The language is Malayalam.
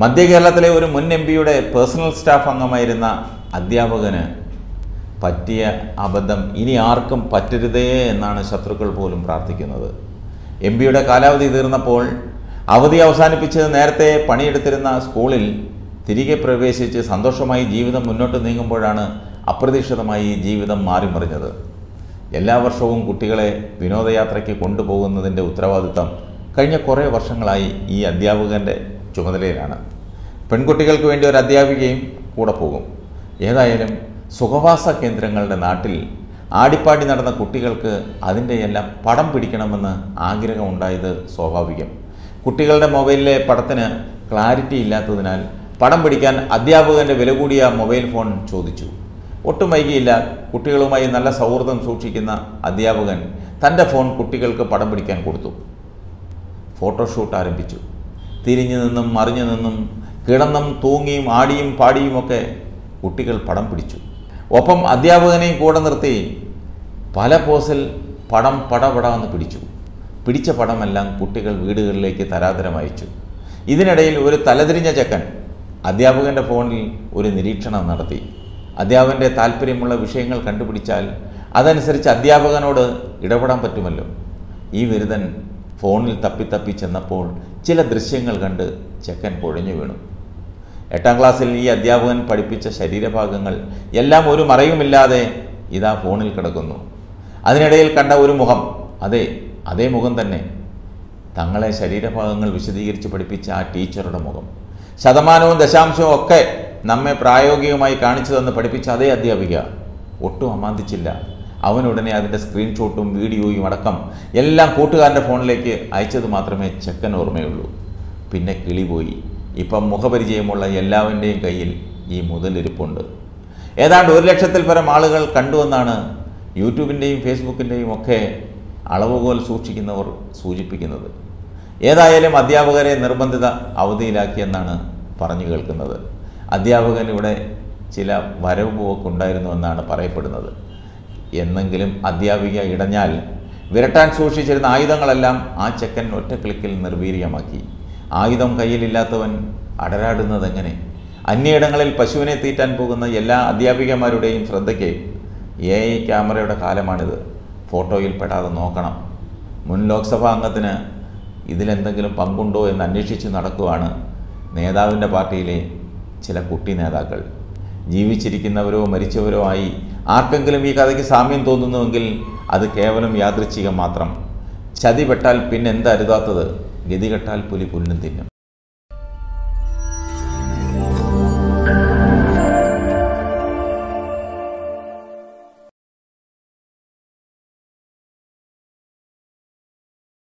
മധ്യ കേരളത്തിലെ ഒരു മുൻ എം പിയുടെ പേഴ്സണൽ സ്റ്റാഫ് അംഗമായിരുന്ന അധ്യാപകന് പറ്റിയ അബദ്ധം ഇനി ആർക്കും പറ്റരുതേ എന്നാണ് ശത്രുക്കൾ പോലും പ്രാർത്ഥിക്കുന്നത്. എം പിയുടെ കാലാവധി തീർന്നപ്പോൾ അവധി അവസാനിപ്പിച്ച് നേരത്തെ പണിയെടുത്തിരുന്ന സ്കൂളിൽ തിരികെ പ്രവേശിച്ച് സന്തോഷമായി ജീവിതം മുന്നോട്ട് നീങ്ങുമ്പോഴാണ് അപ്രതീക്ഷിതമായി ജീവിതം മാറിമറിഞ്ഞത്. എല്ലാ വർഷവും കുട്ടികളെ വിനോദയാത്രയ്ക്ക് കൊണ്ടുപോകുന്നതിന്റെ ഉത്തരവാദിത്തം കഴിഞ്ഞ കുറേ വർഷങ്ങളായി ഈ അധ്യാപകന്റെ ചുമതലയിലാണ്. പെൺകുട്ടികൾക്ക് വേണ്ടി ഒരു അധ്യാപികയും കൂടെ പോകും. ഏതായാലും സുഖവാസ കേന്ദ്രങ്ങളുടെ നാട്ടിൽ ആടിപ്പാടി നടന്ന കുട്ടികൾക്ക് അതിന്റെ എല്ലാം പടം പിടിക്കണമെന്ന് ആഗ്രഹമുണ്ടായത് സ്വാഭാവികം. കുട്ടികളുടെ മൊബൈലിലെ പടത്തിന് ക്ലാരിറ്റി ഇല്ലാത്തതിനാൽ പടം പിടിക്കാൻ അധ്യാപകന്റെ വില കൂടിയ മൊബൈൽ ഫോൺ ചോദിച്ചു. ഒട്ടും വൈകിയില്ല കുട്ടികളുമായി നല്ല സൗഹൃദം സൂക്ഷിക്കുന്ന അധ്യാപകൻ തന്റെ ഫോൺ കുട്ടികൾക്ക് പടം പിടിക്കാൻ കൊടുത്തു. ഫോട്ടോഷൂട്ട് ആരംഭിച്ചു. തിരിഞ്ഞു നിന്നും മറിഞ്ഞു നിന്നും കിടന്നും തൂങ്ങിയും ആടിയും പാടിയുമൊക്കെ കുട്ടികൾ പടം പിടിച്ചു. ഒപ്പം അധ്യാപകനെയും കൂടെ നിർത്തി പല പോസിൽ പടം പടപടാന്ന് പിടിച്ചു. പിടിച്ച പടമെല്ലാം കുട്ടികൾ വീടുകളിലേക്ക് തരാതരം അയച്ചു. ഇതിനിടയിൽ ഒരു തലതിരിഞ്ഞ ചക്കൻ അധ്യാപകന്റെ ഫോണിൽ ഒരു നിരീക്ഷണം നടത്തി. അധ്യാപകന്റെ താല്പര്യമുള്ള വിഷയങ്ങൾ കണ്ടുപിടിച്ചാൽ അതനുസരിച്ച് അധ്യാപകനോട് ഇടപെടാൻ പറ്റുമല്ലോ. ഈ ബിരുദൻ ഫോണിൽ തപ്പിത്തപ്പി തപ്പി ചെന്നപ്പോൾ ചില ദൃശ്യങ്ങൾ കണ്ട് ചെക്കൻ പൊഴിഞ്ഞു വീണു. എട്ടാം ക്ലാസ്സിൽ ഈ അധ്യാപകൻ പഠിപ്പിച്ച ശരീരഭാഗങ്ങൾ എല്ലാം ഒരു മറയുമില്ലാതെ ഇതാ ഫോണിൽ കിടക്കുന്നു. അതിനിടയിൽ കണ്ട ഒരു മുഖം അതെ അതേ മുഖം തന്നെ. തങ്ങളെ ശരീരഭാഗങ്ങൾ വിശദീകരിച്ച് പഠിപ്പിച്ച ആ ടീച്ചറുടെ മുഖം. ശതമാനവും ദശാംശവും ഒക്കെ നമ്മെ പ്രായോഗികമായി കാണിച്ചു തന്ന് പഠിപ്പിച്ച അതേ അധ്യാപിക ഒട്ടും അമാന്തിച്ചില്ല. അവനുടനെ അതിന്റെ സ്ക്രീൻഷോട്ടും വീഡിയോയും അടക്കം എല്ലാം കൂട്ടുകാരന്റെ ഫോണിലേക്ക് അയച്ചത് മാത്രമേ ചെക്കൻ ഓർമ്മയുള്ളൂ. പിന്നെ കിളി പോയി. ഇപ്പം മുഖപരിചയമുള്ള എല്ലാവന്റെയും കയ്യിൽ ഈ മുതലിരിപ്പുണ്ട്. ഏതാണ്ട് ഒരു ലക്ഷത്തിൽ പരം ആളുകൾ കണ്ടുവെന്നാണ് യൂട്യൂബിന്റെയും ഫേസ്ബുക്കിന്റെയും ഒക്കെ അളവുകോൽ സൂക്ഷിക്കുന്നവർ സൂചിപ്പിക്കുന്നത്. ഏതായാലും അധ്യാപകരെ നിർബന്ധിത അവധിയിലാക്കിയെന്നാണ് പറഞ്ഞു കേൾക്കുന്നത്. അധ്യാപകൻ ഇവിടെ ചില വരവ് പോക്കുണ്ടായിരുന്നുവെന്നാണ് പറയപ്പെടുന്നത്. എന്നെങ്കിലും അധ്യാപിക ഇടഞ്ഞാൽ വിരട്ടാൻ സൂക്ഷിച്ചിരുന്ന ആയുധങ്ങളെല്ലാം ആ ചെക്കൻ ഒറ്റ ക്ലിക്കിൽ നിർവീര്യമാക്കി. ആയുധം കയ്യിലില്ലാത്തവൻ അടരാടുന്നതെങ്ങനെ? അന്യയിടങ്ങളിൽ പശുവിനെ തീറ്റാൻ പോകുന്ന എല്ലാ അധ്യാപികമാരുടെയും ശ്രദ്ധയ്ക്ക് എ ഐ ക്യാമറയുടെ കാലമാണിത്. ഫോട്ടോയിൽ പെടാതെ നോക്കണം. മുൻ ലോക്സഭാ അംഗത്തിന് ഇതിലെന്തെങ്കിലും പങ്കുണ്ടോ എന്ന് അന്വേഷിച്ച് നടക്കുവാണ് നേതാവിന്റെ പാർട്ടിയിലെ ചില കുട്ടി നേതാക്കൾ. ജീവിച്ചിരിക്കുന്നവരോ മരിച്ചവരോ ആയി ആർക്കെങ്കിലും ഈ കഥയ്ക്ക് സാമ്യം തോന്നുന്നുവെങ്കിൽ അത് കേവലം യാദൃച്ഛികം മാത്രം. ചതി പെട്ടാൽ പിന്നെന്തരുതാത്തത് ഗതികെട്ടാൽ പുലി പുല്ലും തിന്നും.